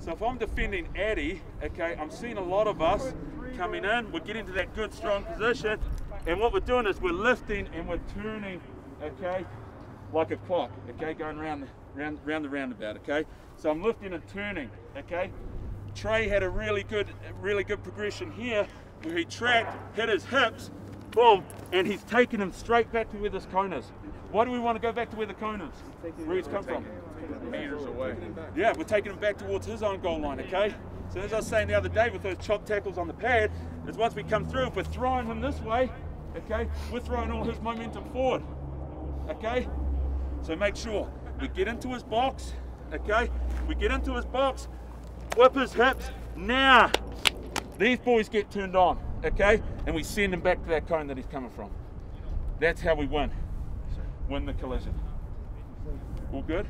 So if I'm defending Addy, okay, I'm seeing a lot of us coming in. We're getting to that good, strong position. And what we're doing is we're lifting and we're turning, okay, like a clock, okay, going around, round, round the roundabout, okay. So I'm lifting and turning, okay. Trey had a really good, really good progression here where he tracked, hit his hips, boom, and he's taking him straight back to where this cone is. Why do we want to go back to where the cone is? Where he's come from? Away. Yeah, we're taking him back towards his own goal line, okay? So as I was saying the other day with those chop tackles on the pad, is once we come through, if we're throwing him this way, okay, we're throwing all his momentum forward, okay? So make sure we get into his box, okay? We get into his box, whip his hips. Now, these boys get turned on, okay? And we send him back to that cone that he's coming from. That's how we win. Win the collision. All good?